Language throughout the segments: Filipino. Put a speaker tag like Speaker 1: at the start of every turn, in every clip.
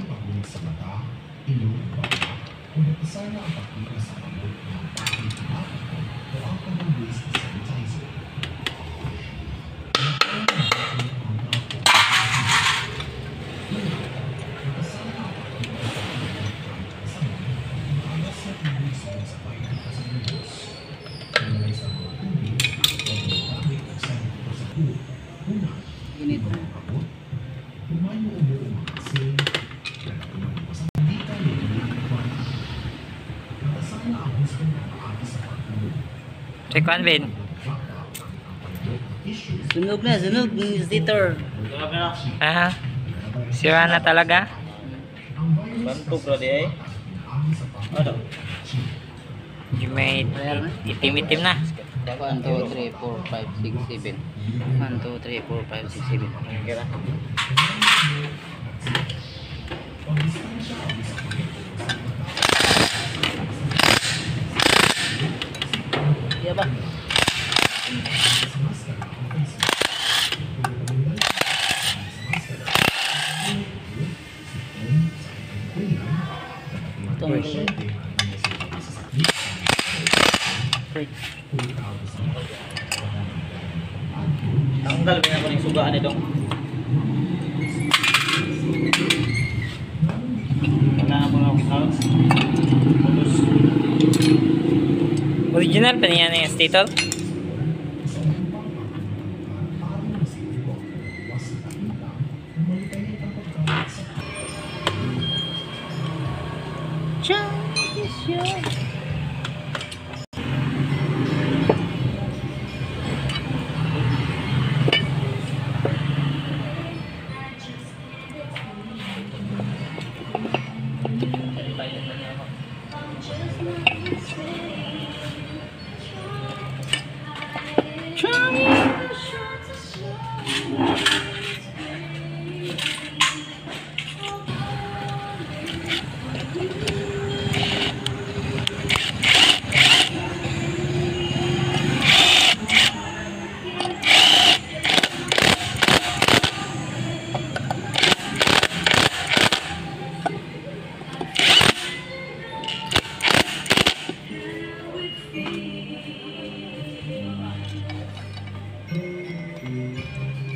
Speaker 1: mata, ilong, baka, isa na ang pagkita sa kamot ng pagkikinapon o alcohol-based sanitizer.
Speaker 2: Check one, Vin.
Speaker 3: Sunog na, sunog. Yung stator.
Speaker 2: Ah, sira na talaga?
Speaker 4: Bantu bro dia eh. Ano?
Speaker 2: May itim-itim na.
Speaker 3: 1, 2, 3, 4, 5, 6, 7. 1, 2, 3, 4, 5, 6, 7.
Speaker 4: Kira.
Speaker 3: Iya ba? Ito ang
Speaker 4: Tanggal mo na ko ng sugaan ito. Kailangan mo na ako
Speaker 2: Original pa niya na yung stator?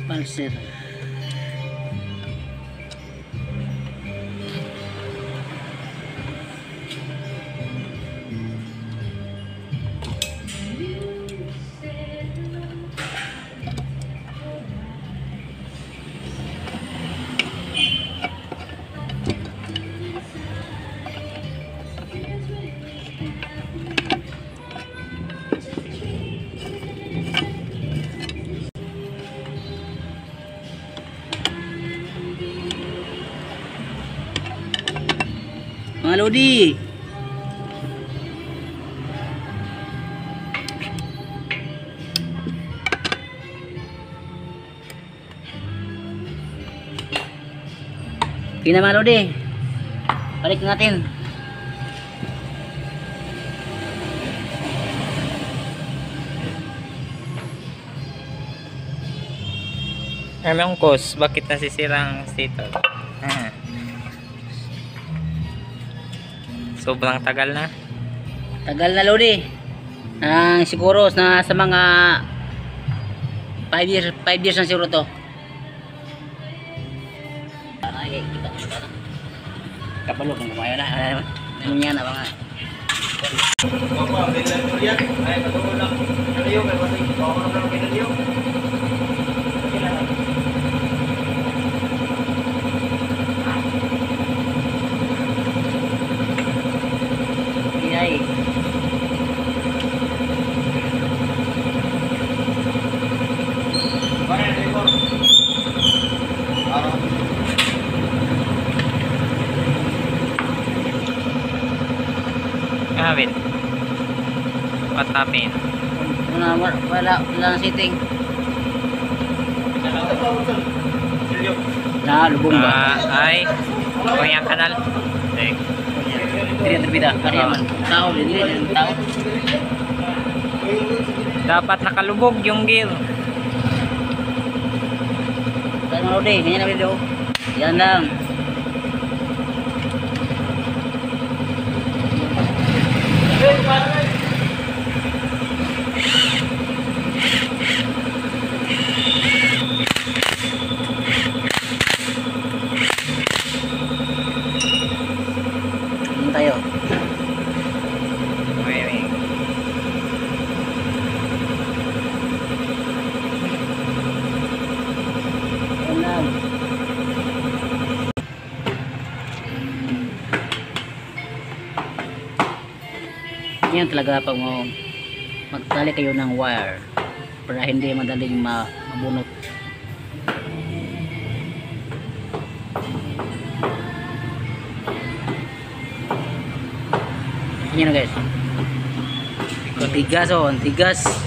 Speaker 3: Pulser. Mga Lodi. Pina mga Lodi. Balik natin.
Speaker 2: Anong cause? Bakit nasisira ang stator? Ah. Sobrang tagal na.
Speaker 3: Tagal na Lodi. Ang siguro na sa mga 5 years, 5 years na siguro to. Ay, kita ko siya. Kapalo kung kumayo na. Ano ano niya na mga
Speaker 4: Mama, bilang yan. Ay, patungkol lang. Ano yun? May masay. Baka ko naman kinaliyo.
Speaker 2: Vin. What happened?
Speaker 3: Wala, wala, wala, na sitting. Na, lubong ba?
Speaker 2: Ah, ay. Kung yung kanal. Tek.
Speaker 3: Dili terbida, kaya man. Tao, dili, tao.
Speaker 2: Dapat nakalubog yung gear.
Speaker 3: Kaya mga Lodi, ganyan na video. Yan lang. Yan talaga pag mo magtali kayo ng wire para hindi madaling ma mabunot. Yan guys. Ang tigas oh, ang tigas.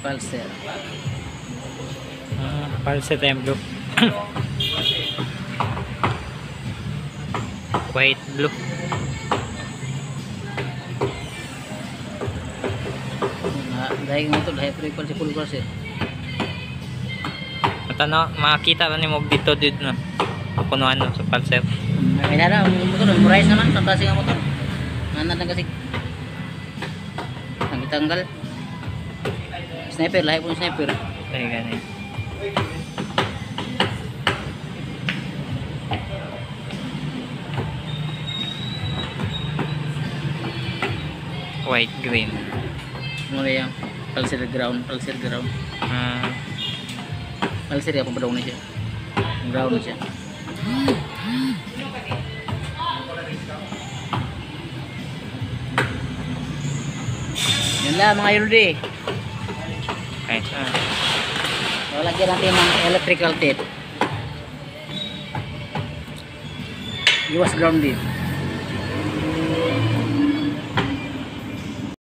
Speaker 3: Pulser.
Speaker 2: Ah, palset and blue. White, blue.
Speaker 3: Na dahil mo to dahil pre pulser full pulser.
Speaker 2: At ano, makakita ba ni mo dito dito no? Kung ano sa palset.
Speaker 3: May ang motor, murais naman klase nga motor. Nanad lang kasi. Ang tanggal. Sniper, lahi po yung sniper.
Speaker 2: Ay, ganyan. White, green.
Speaker 3: Mula yung pulser ground, pulser ground.
Speaker 2: Ah,
Speaker 3: Pulser ya, pemberong na siya. Ground na siya. Lang mga Yurdi.
Speaker 2: okay. Ah,
Speaker 3: So, lagyan natin ng electrical tape. Iwas grounded.